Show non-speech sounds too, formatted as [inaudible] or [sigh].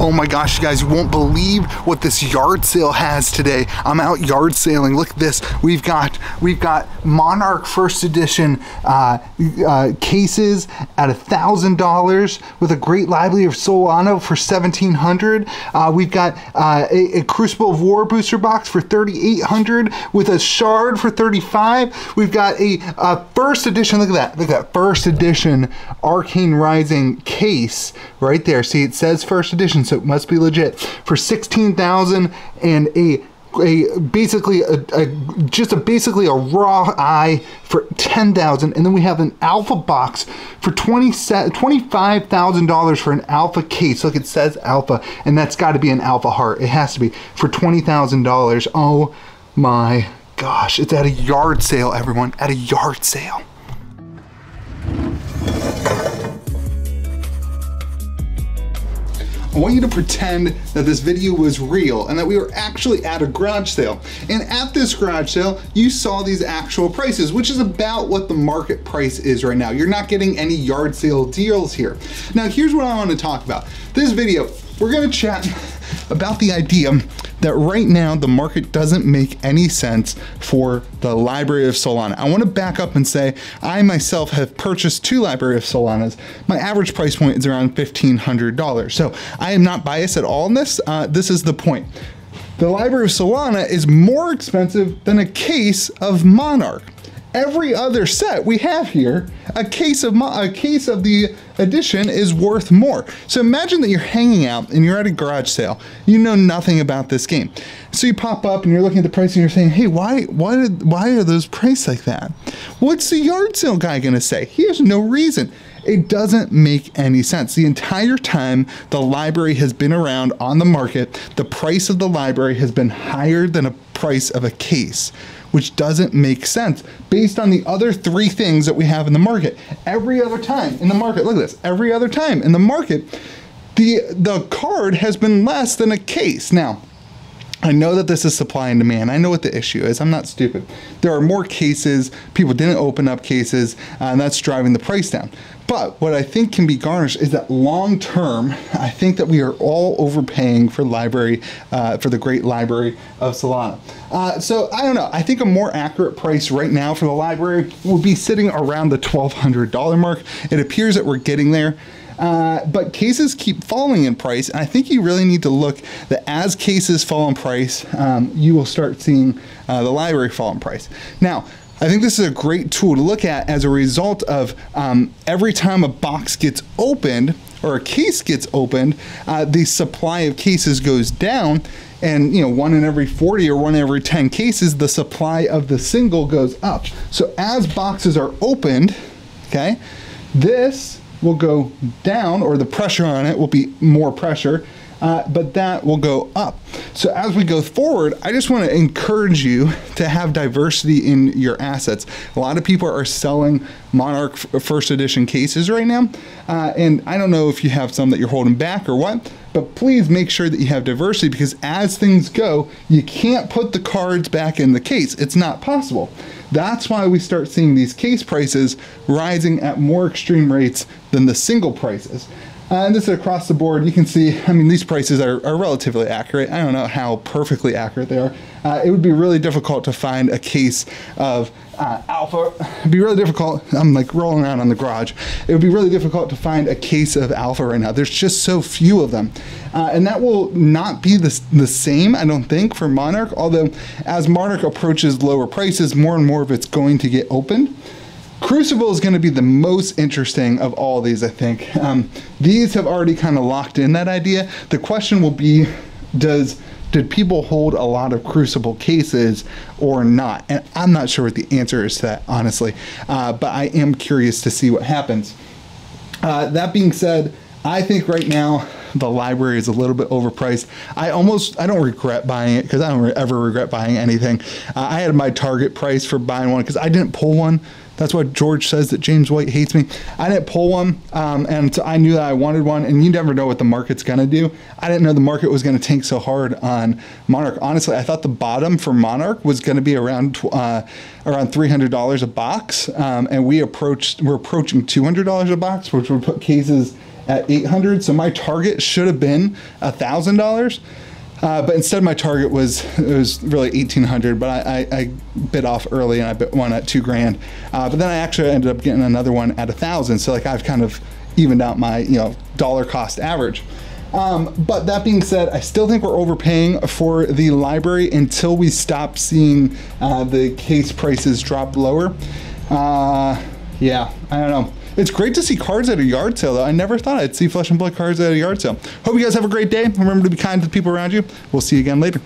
Oh my gosh, you guys, you won't believe what this yard sale has today. I'm out yard sailing. Look at this. We've got we've got Monarch First Edition uh, uh, cases at a thousand dollars with a great library of Solana for seventeen hundred. Uh, we've got uh, a, a, Crucible of War booster box for thirty eight hundred with a shard for thirty five. We've got a, a first edition. Look at that. Look at that first edition Arcane Rising case right there. See, it says first edition so it must be legit. For 16,000 and a a basically a, a, just a basically a raw eye for 10,000 and then we have an alpha box for 20 $25,000 for an alpha case. Look it says alpha and that's got to be an alpha heart. It has to be for $20,000 oh my gosh. It's at a yard sale everyone. At a yard sale I want you to pretend that this video was real and that we were actually at a garage sale. And at this garage sale, you saw these actual prices, which is about what the market price is right now. You're not getting any yard sale deals here. Now, here's what I want to talk about. This video, we're gonna chat [laughs] about the idea that right now the market doesn't make any sense for the Library of Solana. I want to back up and say I myself have purchased two Library of Solanas. My average price point is around $1,500. So I am not biased at all in this. Uh, this is the point. The Library of Solana is more expensive than a case of Monarch every other set we have here, a case of a case of the edition is worth more. So imagine that you're hanging out and you're at a garage sale. You know nothing about this game. So you pop up and you're looking at the price and you're saying, "Hey, why why did, why are those priced like that? What's the yard sale guy to say? He has no reason." It doesn't make any sense. The entire time the library has been around on the market, the price of the library has been higher than a price of a case which doesn't make sense based on the other three things that we have in the market. Every other time in the market, look at this, every other time in the market, the, the card has been less than a case. Now, I know that this is supply and demand. I know what the issue is. I'm not stupid. There are more cases. People didn't open up cases, uh, and that's driving the price down. But what I think can be garnished is that long term, I think that we are all overpaying for library, uh, for the great library of Solana. Uh, so I don't know. I think a more accurate price right now for the library would be sitting around the $1,200 mark. It appears that we're getting there. Uh, but cases keep falling in price. And I think you really need to look that as cases fall in price, um, you will start seeing uh, the library fall in price. Now, I think this is a great tool to look at as a result of um, every time a box gets opened or a case gets opened, uh, the supply of cases goes down and you know one in every 40 or one in every 10 cases the supply of the single goes up so as boxes are opened okay this will go down or the pressure on it will be more pressure, uh, but that will go up. So as we go forward, I just want to encourage you to have diversity in your assets. A lot of people are selling Monarch first edition cases right now, uh, and I don't know if you have some that you're holding back or what, but please make sure that you have diversity because as things go, you can't put the cards back in the case. It's not possible. That's why we start seeing these case prices rising at more extreme rates than the single prices. Uh, and this is across the board. You can see, I mean, these prices are, are relatively accurate. I don't know how perfectly accurate they are. Uh, it would be really difficult to find a case of uh, alpha. It'd be really difficult. I'm like rolling around on the garage. It would be really difficult to find a case of alpha right now. There's just so few of them. Uh, and that will not be the, the same, I don't think, for Monarch. Although, as Monarch approaches lower prices, more and more of it's going to get opened. Crucible is going to be the most interesting of all these, I think. Um, these have already kind of locked in that idea. The question will be, does did people hold a lot of Crucible cases or not? And I'm not sure what the answer is to that, honestly. Uh, but I am curious to see what happens. Uh, that being said, I think right now the library is a little bit overpriced. I almost I don't regret buying it because I don't ever regret buying anything. Uh, I had my target price for buying one because I didn't pull one that's why George says that James White hates me. I didn't pull one, um, and so I knew that I wanted one. And you never know what the market's gonna do. I didn't know the market was gonna tank so hard on Monarch. Honestly, I thought the bottom for Monarch was gonna be around uh, around three hundred dollars a box, um, and we approached we're approaching two hundred dollars a box, which would put cases at 800. So my target should have been a thousand dollars. Uh, but instead, my target was it was really eighteen hundred. But I, I, I, bit off early and I bit one at two grand. Uh, but then I actually ended up getting another one at a thousand. So like I've kind of evened out my you know dollar cost average. Um, but that being said, I still think we're overpaying for the library until we stop seeing uh, the case prices drop lower. Uh, yeah, I don't know. It's great to see cards at a yard sale, though. I never thought I'd see Flesh and Blood cards at a yard sale. Hope you guys have a great day. Remember to be kind to the people around you. We'll see you again later.